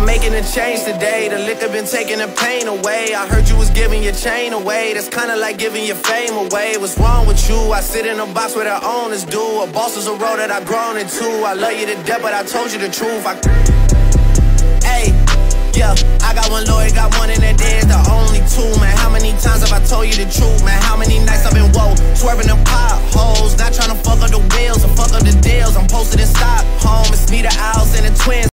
I'm making a change today. The liquor been taking the pain away. I heard you was giving your chain away. That's kinda like giving your fame away. What's wrong with you? I sit in a box where the owners do. A boss is a role that I've grown into. I love you to death, but I told you the truth. I. Hey, yeah, I got one lawyer, got one in that day, the only two, man. How many times have I told you the truth, man? How many nights I've been woke, swerving the potholes, not trying to fuck up the wheels or fuck up the deals. I'm posted in Stockholm, it's me, the owls, and the twins.